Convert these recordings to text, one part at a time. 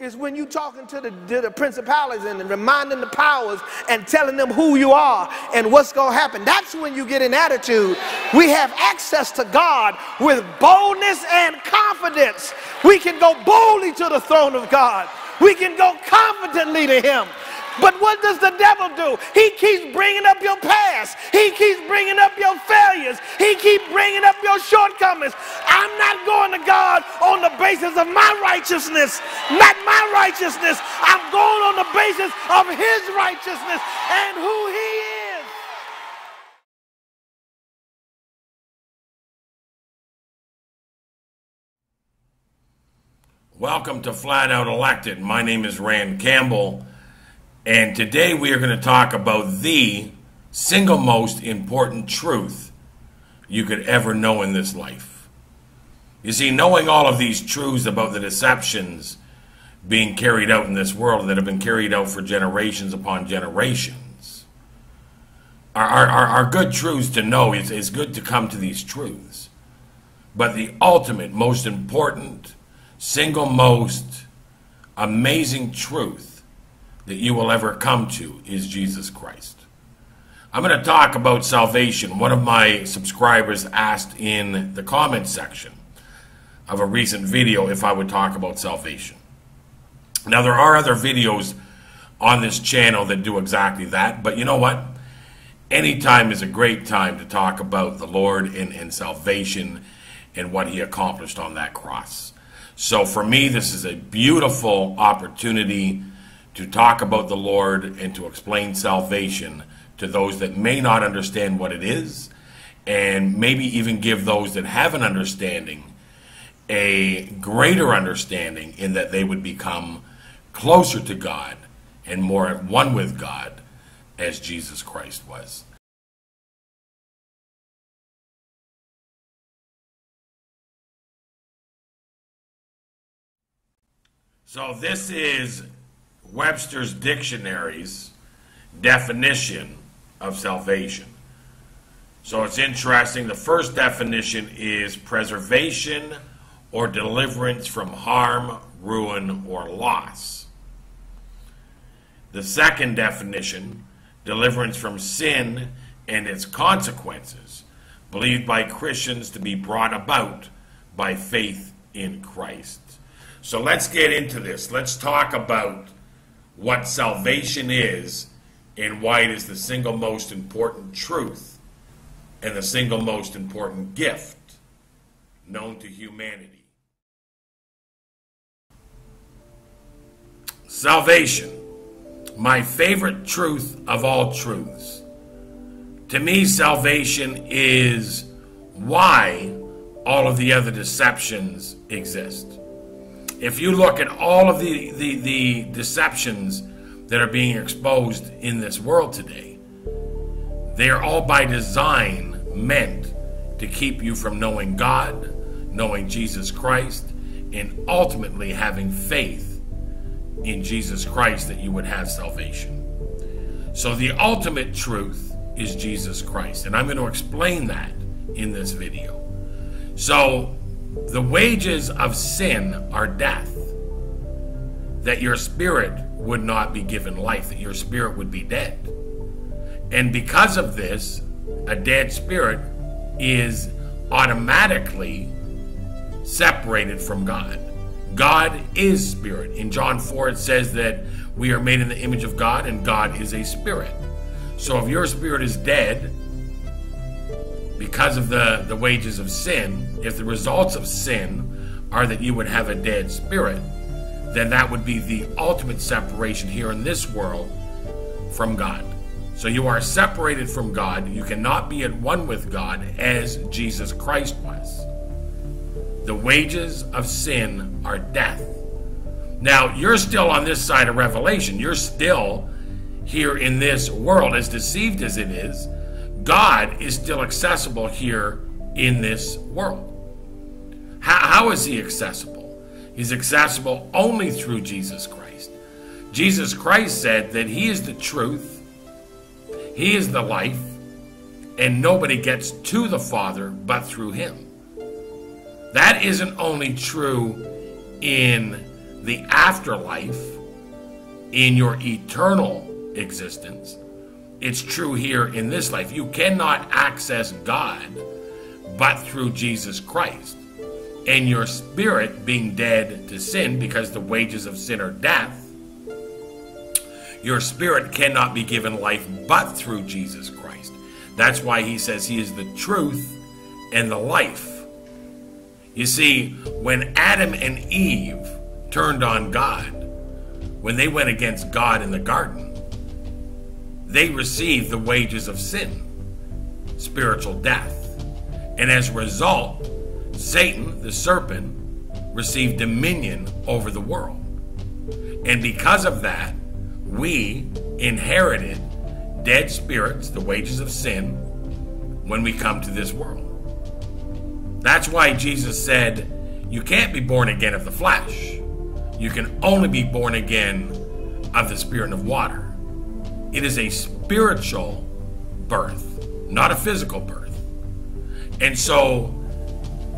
is when you talking to the, to the principalities and reminding the powers and telling them who you are and what's going to happen. That's when you get an attitude. We have access to God with boldness and confidence. We can go boldly to the throne of God. We can go confidently to Him. But what does the devil do? He keeps bringing up your past. He keeps bringing up your failures. He keeps bringing up your shortcomings. I'm not going to God on the basis of my righteousness, not my righteousness. I'm going on the basis of his righteousness and who he is. Welcome to Flat Out Elected. My name is Rand Campbell. And today we are going to talk about the single most important truth you could ever know in this life. You see, knowing all of these truths about the deceptions being carried out in this world that have been carried out for generations upon generations are, are, are, good truths to know. It's, it's good to come to these truths. But the ultimate, most important, single most amazing truth that you will ever come to is Jesus Christ. I'm going to talk about salvation. One of my subscribers asked in the comment section of a recent video if I would talk about salvation. Now, there are other videos on this channel that do exactly that, but you know what? Any time is a great time to talk about the Lord and, and salvation and what He accomplished on that cross. So, for me, this is a beautiful opportunity to talk about the Lord and to explain salvation to those that may not understand what it is, and maybe even give those that have an understanding a greater understanding in that they would become closer to God and more at one with God as Jesus Christ was. So, this is Webster's dictionary's definition of salvation. So it's interesting. The first definition is preservation or deliverance from harm, ruin, or loss. The second definition, deliverance from sin and its consequences, believed by Christians to be brought about by faith in Christ. So let's get into this. Let's talk about what salvation is and why it is the single most important truth and the single most important gift known to humanity. Salvation, my favorite truth of all truths. To me, salvation is why all of the other deceptions exist if you look at all of the, the, the deceptions that are being exposed in this world today, they are all by design meant to keep you from knowing God, knowing Jesus Christ, and ultimately having faith in Jesus Christ that you would have salvation. So, the ultimate truth is Jesus Christ, and I'm going to explain that in this video. So, the wages of sin are death. That your spirit would not be given life, that your spirit would be dead. And because of this, a dead spirit is automatically separated from God. God is spirit. In John 4, it says that we are made in the image of God and God is a spirit. So if your spirit is dead, because of the, the wages of sin, if the results of sin are that you would have a dead spirit, then that would be the ultimate separation here in this world from God. So you are separated from God. You cannot be at one with God as Jesus Christ was. The wages of sin are death. Now, you're still on this side of Revelation. You're still here in this world, as deceived as it is God is still accessible here in this world. How, how is he accessible? He's accessible only through Jesus Christ. Jesus Christ said that he is the truth, he is the life, and nobody gets to the Father but through him. That isn't only true in the afterlife in your eternal existence. It's true here in this life. You cannot access God but through Jesus Christ. And your spirit being dead to sin because the wages of sin are death, your spirit cannot be given life but through Jesus Christ. That's why he says he is the truth and the life. You see, when Adam and Eve turned on God, when they went against God in the garden, they received the wages of sin, spiritual death. And as a result, Satan, the serpent, received dominion over the world. And because of that, we inherited dead spirits, the wages of sin, when we come to this world. That's why Jesus said, You can't be born again of the flesh. You can only be born again of the spirit of water. It is a spiritual birth, not a physical birth. And so,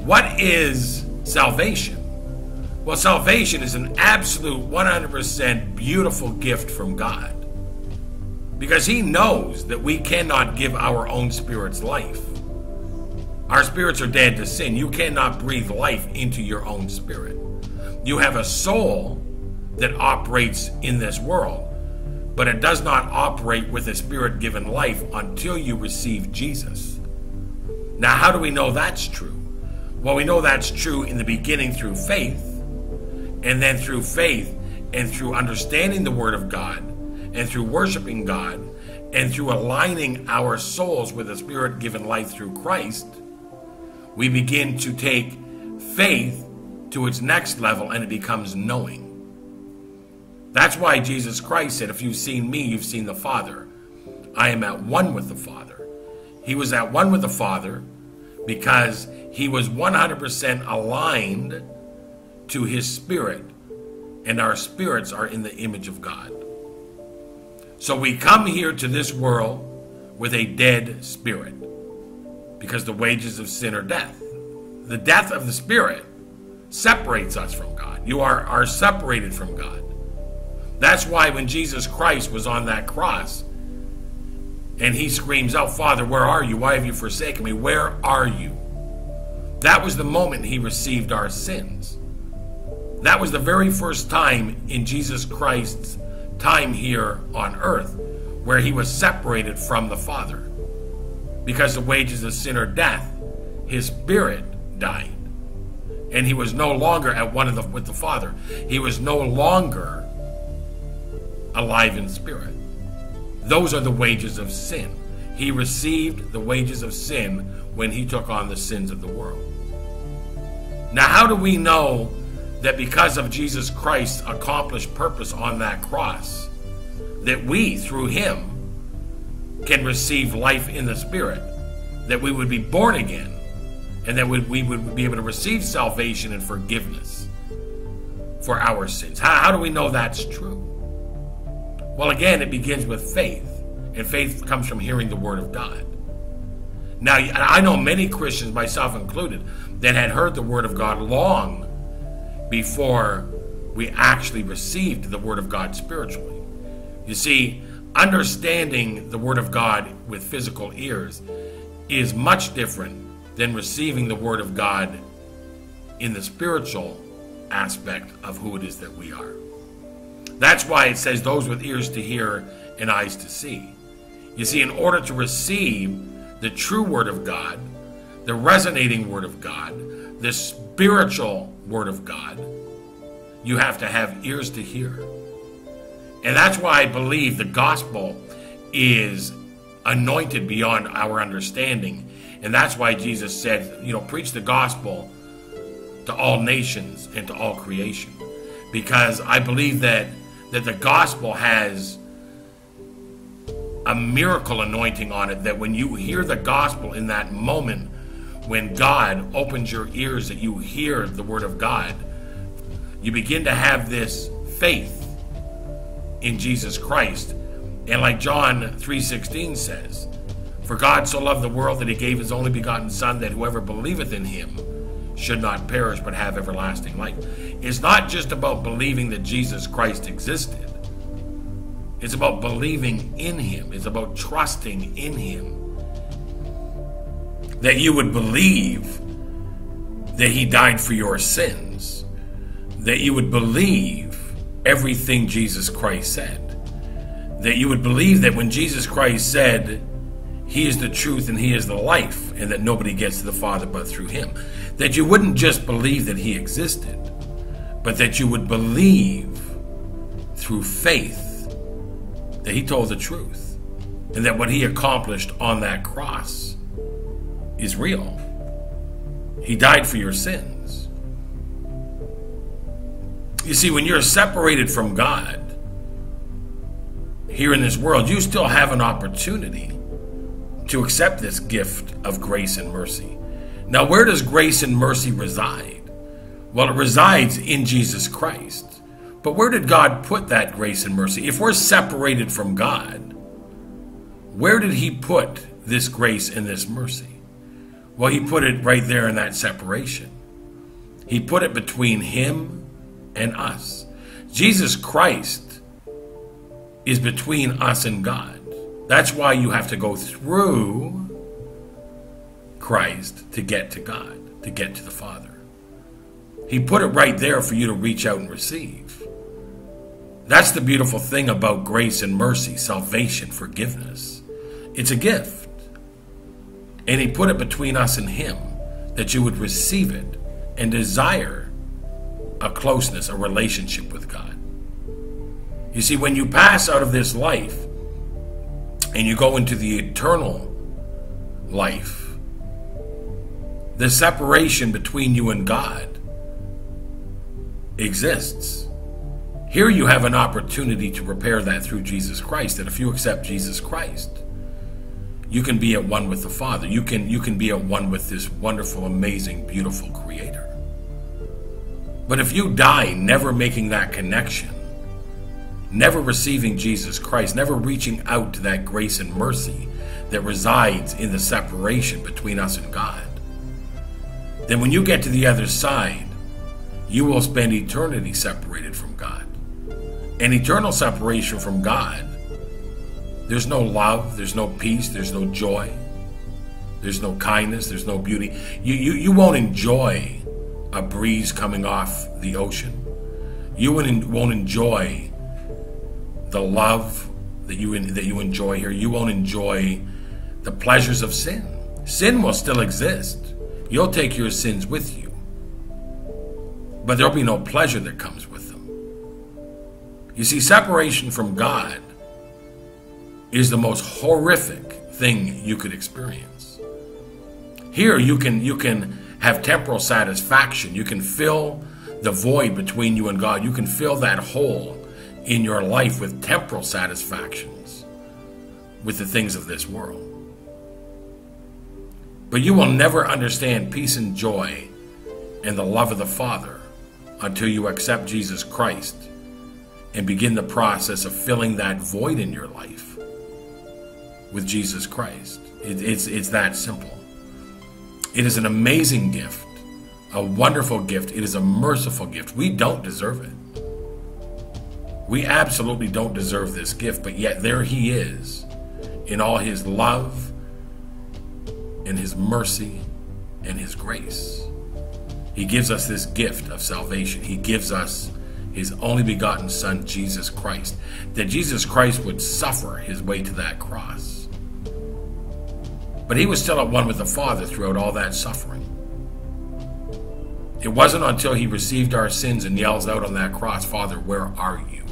what is salvation? Well, salvation is an absolute 100% beautiful gift from God. Because He knows that we cannot give our own spirits life. Our spirits are dead to sin. You cannot breathe life into your own spirit. You have a soul that operates in this world, but it does not operate with a spirit given life until you receive Jesus. Now, how do we know that's true? Well, we know that's true in the beginning through faith, and then through faith and through understanding the Word of God, and through worshiping God, and through aligning our souls with a spirit given life through Christ, we begin to take faith to its next level and it becomes knowing. That's why Jesus Christ said, If you've seen me, you've seen the Father. I am at one with the Father. He was at one with the Father because he was 100% aligned to his spirit, and our spirits are in the image of God. So we come here to this world with a dead spirit because the wages of sin are death. The death of the spirit separates us from God. You are, are separated from God. That's why when Jesus Christ was on that cross and he screams out, Father, where are you? Why have you forsaken me? Where are you? That was the moment he received our sins. That was the very first time in Jesus Christ's time here on earth where he was separated from the Father. Because the wages of sin are death, his spirit died and he was no longer at one of the with the Father. He was no longer alive in spirit. Those are the wages of sin. He received the wages of sin when he took on the sins of the world. Now, how do we know that because of Jesus Christ's accomplished purpose on that cross, that we, through him, can receive life in the Spirit, that we would be born again, and that we would be able to receive salvation and forgiveness for our sins. How, how do we know that's true? Well, again, it begins with faith, and faith comes from hearing the Word of God. Now, I know many Christians, myself included, that had heard the Word of God long before we actually received the Word of God spiritually. You see, understanding the Word of God with physical ears is much different than receiving the Word of God in the spiritual aspect of who it is that we are. That's why it says, Those with ears to hear and eyes to see. You see, in order to receive the true Word of God, the resonating Word of God, the spiritual Word of God, you have to have ears to hear. And that's why I believe the gospel is anointed beyond our understanding and that's why Jesus said, you know, preach the gospel to all nations and to all creation. Because I believe that that the gospel has a miracle anointing on it that when you hear the gospel in that moment when God opens your ears that you hear the word of God, you begin to have this faith in Jesus Christ. And like John 3:16 says, for God so loved the world that he gave his only begotten Son, that whoever believeth in him should not perish but have everlasting life. It's not just about believing that Jesus Christ existed. It's about believing in him. It's about trusting in him. That you would believe that he died for your sins. That you would believe everything Jesus Christ said. That you would believe that when Jesus Christ said, He is the truth and He is the life, and that nobody gets to the Father but through Him, that you wouldn't just believe that He existed, but that you would believe through faith that he told the truth and that what he accomplished on that cross is real. He died for your sins. You see, when you're separated from God here in this world, you still have an opportunity to accept this gift of grace and mercy. Now, where does grace and mercy reside? Well, it resides in Jesus Christ. But where did God put that grace and mercy? If we're separated from God, where did He put this grace and this mercy? Well, He put it right there in that separation. He put it between Him and us. Jesus Christ is between us and God. That's why you have to go through Christ to get to God, to get to the Father. He put it right there for you to reach out and receive. That's the beautiful thing about grace and mercy, salvation, forgiveness. It's a gift. And He put it between us and Him that you would receive it and desire a closeness, a relationship with God. You see, when you pass out of this life and you go into the eternal life, the separation between you and God exists. Here you have an opportunity to repair that through Jesus Christ. That if you accept Jesus Christ, you can be at one with the Father. You can you can be at one with this wonderful, amazing, beautiful creator. But if you die never making that connection, never receiving Jesus Christ, never reaching out to that grace and mercy that resides in the separation between us and God, then when you get to the other side, you will spend eternity separated from God an eternal separation from God, there's no love, there's no peace, there's no joy, there's no kindness, there's no beauty. You, you, you won't enjoy a breeze coming off the ocean. You won't enjoy the love that you, that you enjoy here. You won't enjoy the pleasures of sin. Sin will still exist. You'll take your sins with you. But there'll be no pleasure that comes with them. you see, separation from God is the most horrific thing you could experience. Here you can you can have temporal satisfaction. You can fill the void between you and God. You can fill that hole in your life with temporal satisfactions with the things of this world. But you will never understand peace and joy and the love of the Father until you accept Jesus Christ and begin the process of filling that void in your life with Jesus Christ. It, it's, it's that simple. It is an amazing gift, a wonderful gift. It is a merciful gift. We don't deserve it. We absolutely don't deserve this gift, but yet there He is in all His love and His mercy and His grace. He gives us this gift of salvation. He gives us his only begotten Son, Jesus Christ, that Jesus Christ would suffer his way to that cross. But he was still at one with the Father throughout all that suffering. It wasn't until he received our sins and yells out on that cross, Father, where are you?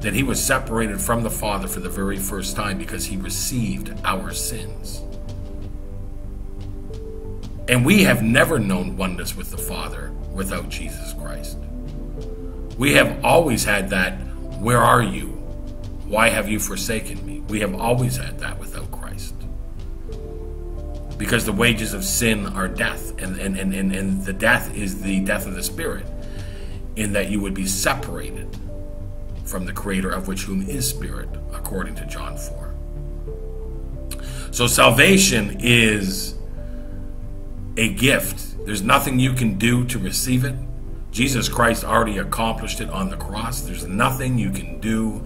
That he was separated from the Father for the very first time because he received our sins. And we have never known oneness with the Father without Jesus Christ. We have always had that, where are you? Why have you forsaken me? We have always had that without Christ. Because the wages of sin are death, and, and, and, and, and the death is the death of the Spirit, in that you would be separated from the Creator of which whom is Spirit, according to John 4. So salvation is a gift. There's nothing you can do to receive it Jesus Christ already accomplished it on the cross. There's nothing you can do.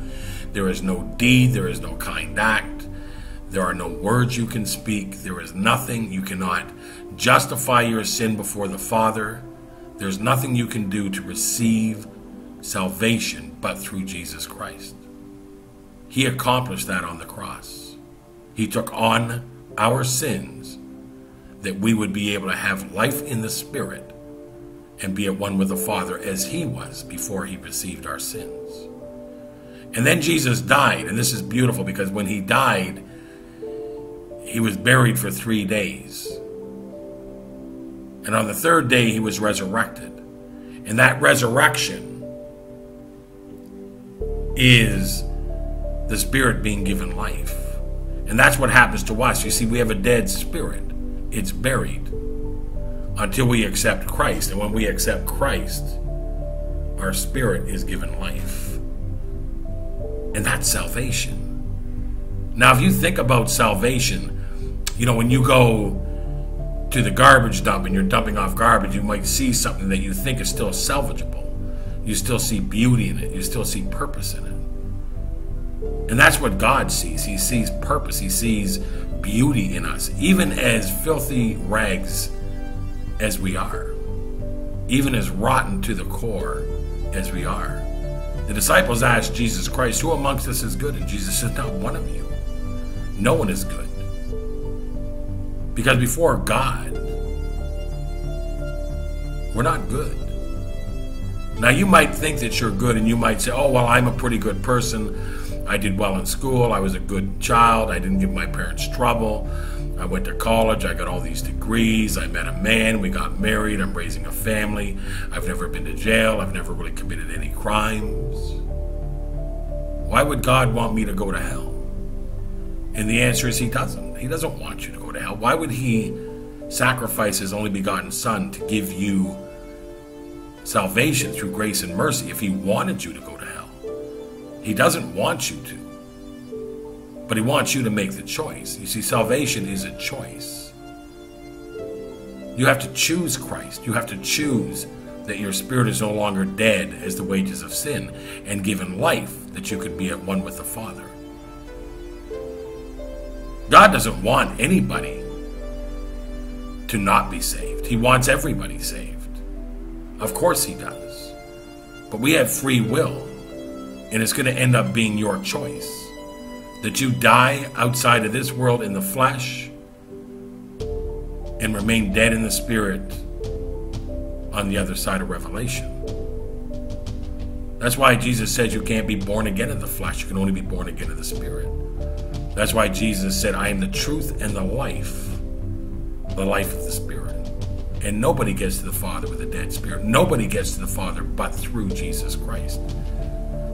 There is no deed. There is no kind act. There are no words you can speak. There is nothing you cannot justify your sin before the Father. There's nothing you can do to receive salvation but through Jesus Christ. He accomplished that on the cross. He took on our sins that we would be able to have life in the Spirit and be at one with the Father as He was before He received our sins. And then Jesus died, and this is beautiful because when He died, He was buried for three days. And on the third day, He was resurrected. And that resurrection is the Spirit being given life. And that's what happens to us. You see, we have a dead spirit, it's buried until we accept Christ. And when we accept Christ, our spirit is given life. And that's salvation. Now, if you think about salvation, you know, when you go to the garbage dump and you're dumping off garbage, you might see something that you think is still salvageable. You still see beauty in it, you still see purpose in it. And that's what God sees. He sees purpose, He sees beauty in us, even as filthy rags as we are, even as rotten to the core as we are. The disciples asked Jesus Christ, Who amongst us is good? And Jesus said, Not one of you. No one is good. Because before God, we're not good. Now, you might think that you're good and you might say, Oh, well, I'm a pretty good person. I did well in school. I was a good child. I didn't give my parents trouble. I went to college. I got all these degrees. I met a man. We got married. I'm raising a family. I've never been to jail. I've never really committed any crimes. Why would God want me to go to hell? And the answer is He doesn't. He doesn't want you to go to hell. Why would He sacrifice His only begotten Son to give you salvation through grace and mercy if He wanted you to? He doesn't want you to. But he wants you to make the choice. You see, salvation is a choice. You have to choose Christ. You have to choose that your spirit is no longer dead as the wages of sin and given life that you could be at one with the Father. God doesn't want anybody to not be saved. He wants everybody saved. Of course he does. But we have free will, and it's going to end up being your choice that you die outside of this world in the flesh and remain dead in the spirit on the other side of Revelation. That's why Jesus said you can't be born again in the flesh, you can only be born again in the spirit. That's why Jesus said, I am the truth and the life, the life of the spirit. And nobody gets to the Father with a dead spirit. Nobody gets to the Father but through Jesus Christ.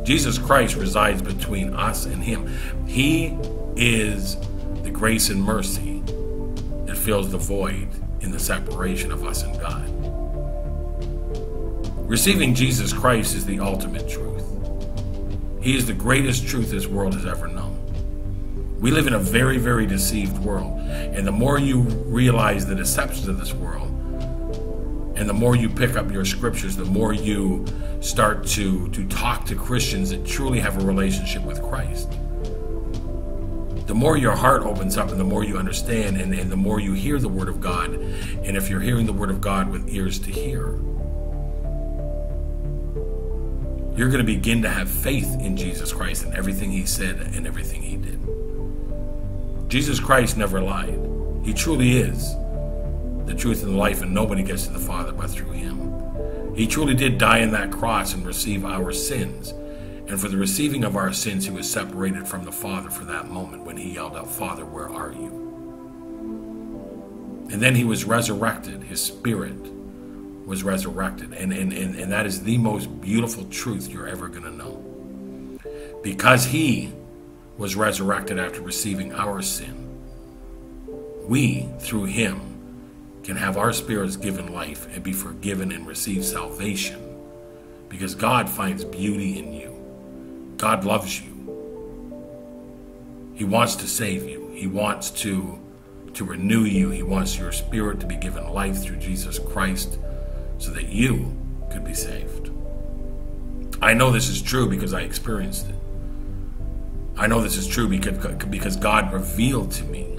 Jesus Christ resides between us and Him. He is the grace and mercy that fills the void in the separation of us and God. Receiving Jesus Christ is the ultimate truth. He is the greatest truth this world has ever known. We live in a very, very deceived world. And the more you realize the deceptions of this world, and the more you pick up your scriptures, the more you start to, to talk to Christians that truly have a relationship with Christ. The more your heart opens up and the more you understand and, and the more you hear the Word of God, and if you're hearing the Word of God with ears to hear, you're going to begin to have faith in Jesus Christ and everything He said and everything He did. Jesus Christ never lied. He truly is the truth and the life, and nobody gets to the Father but through him. He truly did die on that cross and receive our sins. And for the receiving of our sins, he was separated from the Father for that moment when he yelled out, Father, where are you? And then he was resurrected. His spirit was resurrected. And, and, and, and that is the most beautiful truth you're ever going to know. Because he was resurrected after receiving our sin, we, through him, can have our spirits given life and be forgiven and receive salvation because God finds beauty in you. God loves you. He wants to save you. He wants to to renew you. He wants your spirit to be given life through Jesus Christ so that you could be saved. I know this is true because I experienced it. I know this is true because, because God revealed to me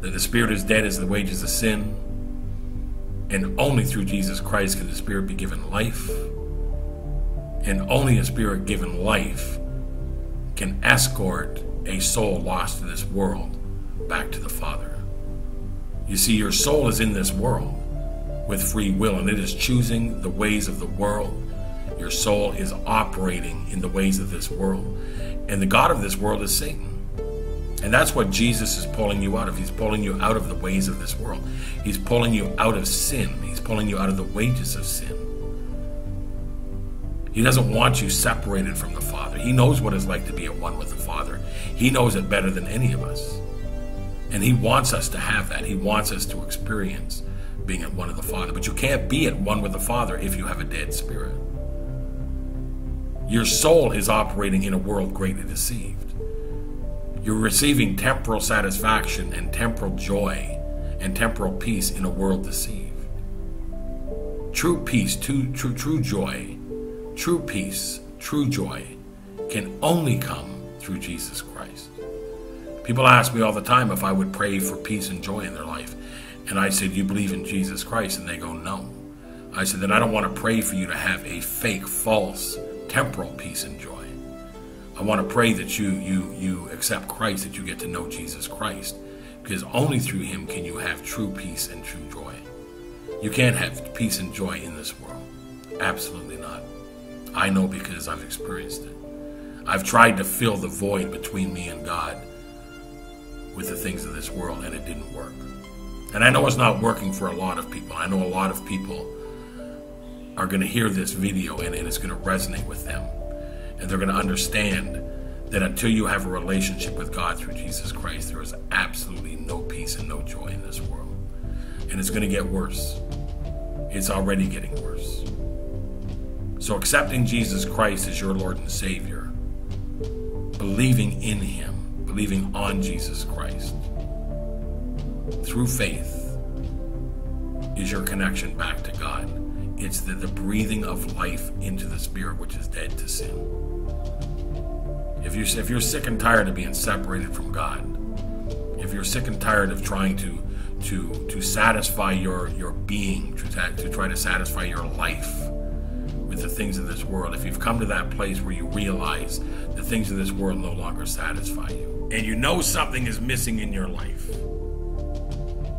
that the spirit is dead as the wages of sin, and only through Jesus Christ can the spirit be given life, and only a spirit given life can escort a soul lost to this world back to the Father. You see, your soul is in this world with free will, and it is choosing the ways of the world. Your soul is operating in the ways of this world, and the God of this world is Satan. And that's what Jesus is pulling you out of. He's pulling you out of the ways of this world. He's pulling you out of sin. He's pulling you out of the wages of sin. He doesn't want you separated from the Father. He knows what it's like to be at one with the Father. He knows it better than any of us. And He wants us to have that. He wants us to experience being at one with the Father. But you can't be at one with the Father if you have a dead spirit. Your soul is operating in a world greatly deceived. You're receiving temporal satisfaction and temporal joy and temporal peace in a world deceived. True peace, true, true, true joy, true peace, true joy can only come through Jesus Christ. People ask me all the time if I would pray for peace and joy in their life. And I said, You believe in Jesus Christ? And they go, No. I said, Then I don't want to pray for you to have a fake, false, temporal peace and joy. I want to pray that you you you accept Christ, that you get to know Jesus Christ, because only through Him can you have true peace and true joy. You can't have peace and joy in this world. Absolutely not. I know because I've experienced it. I've tried to fill the void between me and God with the things of this world, and it didn't work. And I know it's not working for a lot of people. I know a lot of people are going to hear this video and, and it's going to resonate with them and they're going to understand that until you have a relationship with God through Jesus Christ, there is absolutely no peace and no joy in this world. And it's going to get worse. It's already getting worse. So, accepting Jesus Christ as your Lord and Savior, believing in Him, believing on Jesus Christ through faith is your connection back to God. It's the, the breathing of life into the spirit which is dead to sin. If you're, if you're sick and tired of being separated from God, if you're sick and tired of trying to to to satisfy your your being, to, to try to satisfy your life with the things of this world, if you've come to that place where you realize the things of this world no longer satisfy you, and you know something is missing in your life,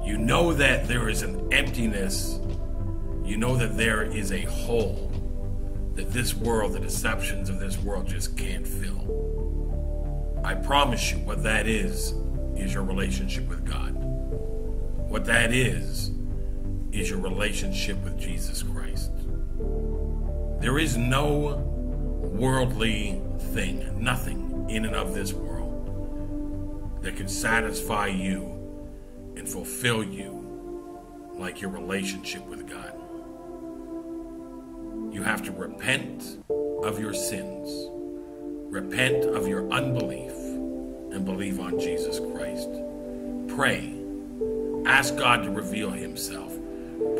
you know that there is an emptiness, you know that there is a hole that this world, the deceptions of this world just can't fill. I promise you, what that is, is your relationship with God. What that is, is your relationship with Jesus Christ. There is no worldly thing, nothing in and of this world that can satisfy you and fulfill you like your relationship with God. You have to repent of your sins Repent of your unbelief and believe on Jesus Christ. Pray. Ask God to reveal Himself.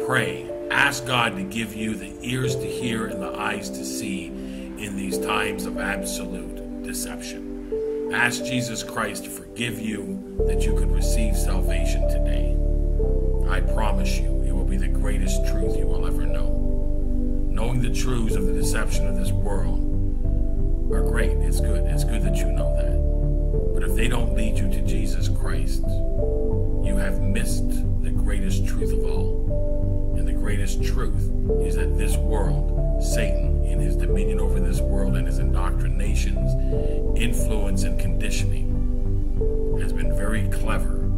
Pray. Ask God to give you the ears to hear and the eyes to see in these times of absolute deception. Ask Jesus Christ to forgive you that you could receive salvation today. I promise you, it will be the greatest truth you will ever know. Knowing the truths of the deception of this world are great. It's good. It's good that you know that. But if they don't lead you to Jesus Christ, you have missed the greatest truth of all. And the greatest truth is that this world, Satan, in his dominion over this world and his indoctrinations, influence, and conditioning, has been very clever,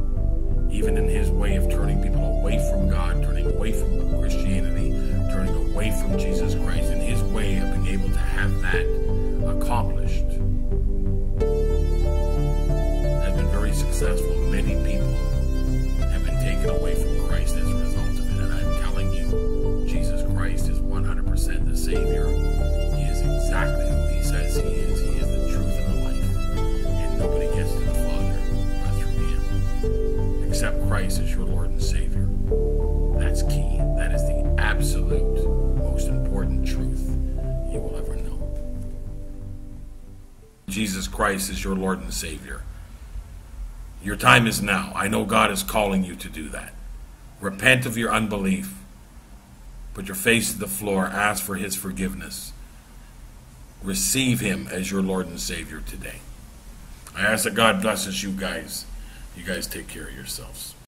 even in his way of turning people away from God, turning away from Christianity, turning away from Jesus Christ, and his way of being able to have that accomplished has been very successful. Jesus Christ as your Lord and Savior. Your time is now. I know God is calling you to do that. Repent of your unbelief. Put your face to the floor. Ask for His forgiveness. Receive Him as your Lord and Savior today. I ask that God blesses you guys. You guys take care of yourselves.